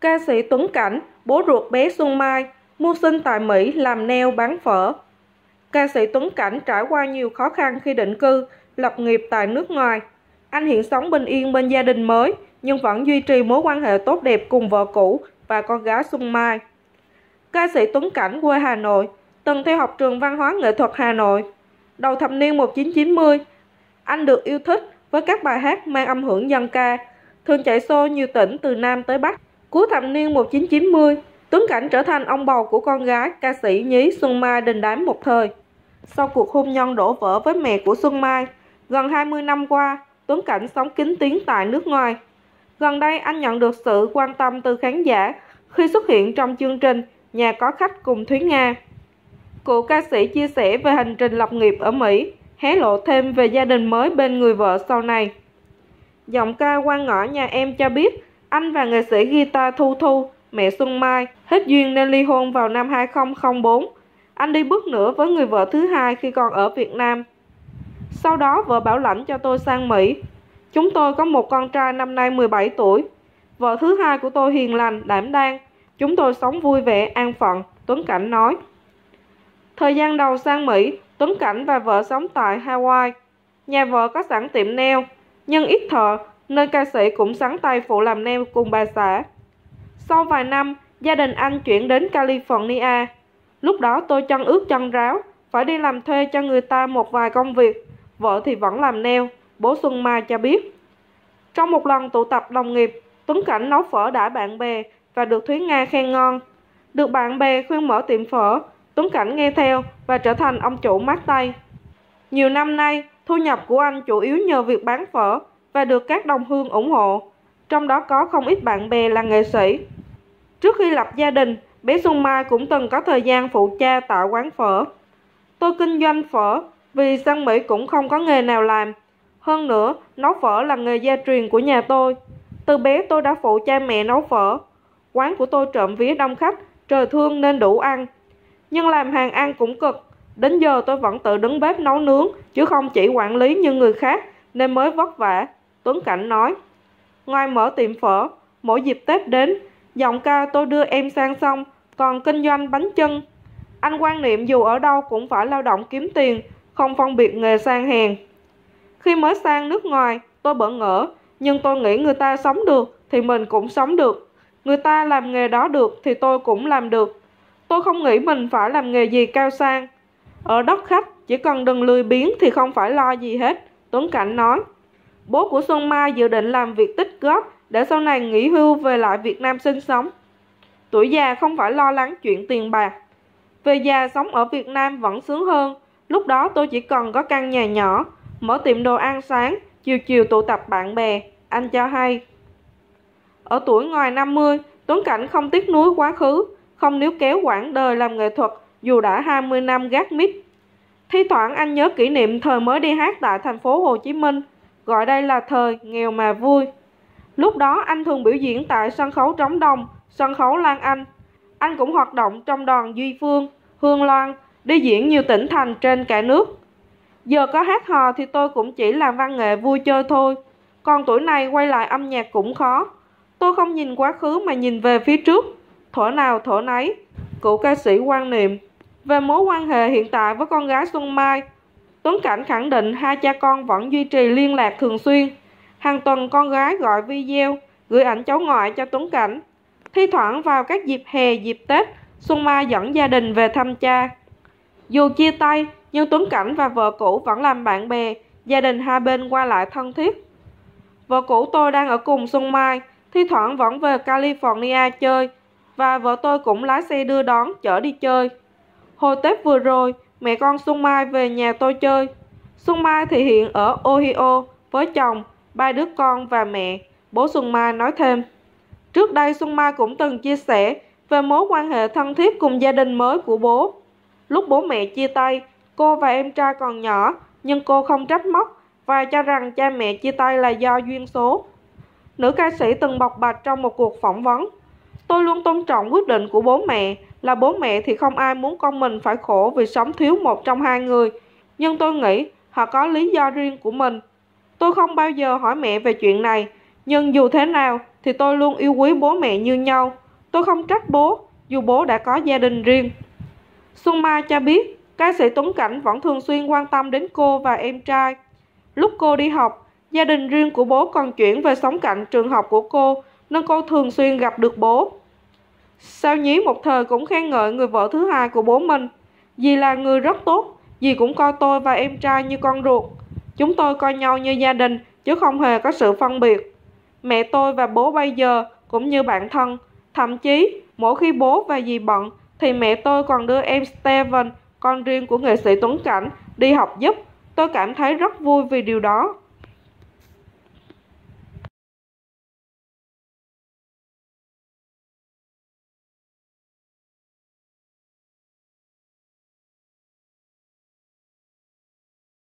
Ca sĩ Tuấn Cảnh, bố ruột bé Xuân Mai, mưu sinh tại Mỹ làm neo bán phở. Ca sĩ Tuấn Cảnh trải qua nhiều khó khăn khi định cư, lập nghiệp tại nước ngoài. Anh hiện sống bình yên bên gia đình mới, nhưng vẫn duy trì mối quan hệ tốt đẹp cùng vợ cũ và con gái Xuân Mai. Ca sĩ Tuấn Cảnh quê Hà Nội, từng theo học trường văn hóa nghệ thuật Hà Nội. Đầu thập niên 1990, anh được yêu thích với các bài hát mang âm hưởng dân ca, thường chạy xô nhiều tỉnh từ Nam tới Bắc. Cuối thập niên 1990, Tuấn Cảnh trở thành ông bầu của con gái ca sĩ nhí Xuân Mai đình đám một thời. Sau cuộc hôn nhân đổ vỡ với mẹ của Xuân Mai, gần 20 năm qua, Tuấn Cảnh sống kín tiếng tại nước ngoài. Gần đây anh nhận được sự quan tâm từ khán giả khi xuất hiện trong chương trình Nhà có khách cùng Thúy Nga. Cụ ca sĩ chia sẻ về hành trình lập nghiệp ở Mỹ, hé lộ thêm về gia đình mới bên người vợ sau này. Giọng ca quan ngõ nhà em cho biết anh và nghệ sĩ guitar Thu Thu, mẹ Xuân Mai, hết duyên nên ly hôn vào năm 2004. Anh đi bước nữa với người vợ thứ hai khi còn ở Việt Nam. Sau đó vợ bảo lãnh cho tôi sang Mỹ. Chúng tôi có một con trai năm nay 17 tuổi. Vợ thứ hai của tôi hiền lành, đảm đang. Chúng tôi sống vui vẻ, an phận, Tuấn Cảnh nói. Thời gian đầu sang Mỹ, Tuấn Cảnh và vợ sống tại Hawaii. Nhà vợ có sẵn tiệm neo, nhưng ít thợ nên ca sĩ cũng sắn tay phụ làm neo cùng bà xã. Sau vài năm, gia đình anh chuyển đến California. Lúc đó tôi chân ướt chân ráo, phải đi làm thuê cho người ta một vài công việc. Vợ thì vẫn làm neo, bố Xuân Mai cho biết. Trong một lần tụ tập đồng nghiệp, Tuấn Cảnh nấu phở đã bạn bè và được Thúy Nga khen ngon. Được bạn bè khuyên mở tiệm phở, Tuấn Cảnh nghe theo và trở thành ông chủ mát tay. Nhiều năm nay, thu nhập của anh chủ yếu nhờ việc bán phở và được các đồng hương ủng hộ, trong đó có không ít bạn bè là nghệ sĩ. Trước khi lập gia đình, bé Xuân Mai cũng từng có thời gian phụ cha tạo quán phở. Tôi kinh doanh phở vì sang Mỹ cũng không có nghề nào làm. Hơn nữa, nấu phở là nghề gia truyền của nhà tôi. Từ bé tôi đã phụ cha mẹ nấu phở. Quán của tôi trộm vía đông khách, trời thương nên đủ ăn. Nhưng làm hàng ăn cũng cực. Đến giờ tôi vẫn tự đứng bếp nấu nướng, chứ không chỉ quản lý như người khác, nên mới vất vả. Tuấn Cảnh nói. Ngoài mở tiệm phở, mỗi dịp Tết đến, giọng ca tôi đưa em sang xong, còn kinh doanh bánh chân. Anh quan niệm dù ở đâu cũng phải lao động kiếm tiền, không phân biệt nghề sang hèn. Khi mới sang nước ngoài, tôi bỡ ngỡ, nhưng tôi nghĩ người ta sống được thì mình cũng sống được. Người ta làm nghề đó được thì tôi cũng làm được. Tôi không nghĩ mình phải làm nghề gì cao sang. Ở đất khách, chỉ cần đừng lười biếng thì không phải lo gì hết, Tuấn Cảnh nói. Bố của Xuân Mai dự định làm việc tích góp để sau này nghỉ hưu về lại Việt Nam sinh sống. Tuổi già không phải lo lắng chuyện tiền bạc. Về già sống ở Việt Nam vẫn sướng hơn. Lúc đó tôi chỉ cần có căn nhà nhỏ, mở tiệm đồ ăn sáng, chiều chiều tụ tập bạn bè, anh cho hay. Ở tuổi ngoài 50, Tuấn Cảnh không tiếc nuối quá khứ, không níu kéo quãng đời làm nghệ thuật dù đã 20 năm gác mít. Thi thoảng anh nhớ kỷ niệm thời mới đi hát tại thành phố Hồ Chí Minh, gọi đây là thời nghèo mà vui. Lúc đó anh thường biểu diễn tại sân khấu Trống đồng, sân khấu Lan Anh. Anh cũng hoạt động trong đoàn Duy Phương, Hương Loan, đi diễn nhiều tỉnh thành trên cả nước. Giờ có hát hò thì tôi cũng chỉ làm văn nghệ vui chơi thôi. Còn tuổi này quay lại âm nhạc cũng khó. Tôi không nhìn quá khứ mà nhìn về phía trước. Thổ nào thổ nấy. Cụ ca sĩ quan niệm. Về mối quan hệ hiện tại với con gái Xuân Mai, Tuấn Cảnh khẳng định hai cha con vẫn duy trì liên lạc thường xuyên. Hàng tuần con gái gọi video, gửi ảnh cháu ngoại cho Tuấn Cảnh. Thi thoảng vào các dịp hè, dịp Tết, Xuân Mai dẫn gia đình về thăm cha. Dù chia tay, nhưng Tuấn Cảnh và vợ cũ vẫn làm bạn bè, gia đình hai bên qua lại thân thiết. Vợ cũ tôi đang ở cùng Xuân Mai, thi thoảng vẫn về California chơi, và vợ tôi cũng lái xe đưa đón, chở đi chơi. Hồi Tết vừa rồi, mẹ con Xuân Mai về nhà tôi chơi. Xuân Mai thì hiện ở Ohio với chồng, ba đứa con và mẹ, bố Xuân Mai nói thêm. Trước đây Xuân Mai cũng từng chia sẻ về mối quan hệ thân thiết cùng gia đình mới của bố. Lúc bố mẹ chia tay, cô và em trai còn nhỏ, nhưng cô không trách móc và cho rằng cha mẹ chia tay là do duyên số. Nữ ca sĩ từng bộc bạch trong một cuộc phỏng vấn. Tôi luôn tôn trọng quyết định của bố mẹ, là bố mẹ thì không ai muốn con mình phải khổ vì sống thiếu một trong hai người. Nhưng tôi nghĩ họ có lý do riêng của mình. Tôi không bao giờ hỏi mẹ về chuyện này, nhưng dù thế nào, thì tôi luôn yêu quý bố mẹ như nhau. Tôi không trách bố, dù bố đã có gia đình riêng. Xuân Mai cho biết, ca sĩ Tuấn Cảnh vẫn thường xuyên quan tâm đến cô và em trai. Lúc cô đi học, gia đình riêng của bố còn chuyển về sống cạnh trường học của cô, nên cô thường xuyên gặp được bố. Sao nhí một thời cũng khen ngợi người vợ thứ hai của bố mình. Dì là người rất tốt, dì cũng coi tôi và em trai như con ruột. Chúng tôi coi nhau như gia đình, chứ không hề có sự phân biệt. Mẹ tôi và bố bây giờ cũng như bạn thân. Thậm chí, mỗi khi bố và dì bận, thì mẹ tôi còn đưa em Steven, con riêng của nghệ sĩ Tuấn Cảnh, đi học giúp. Tôi cảm thấy rất vui vì điều đó.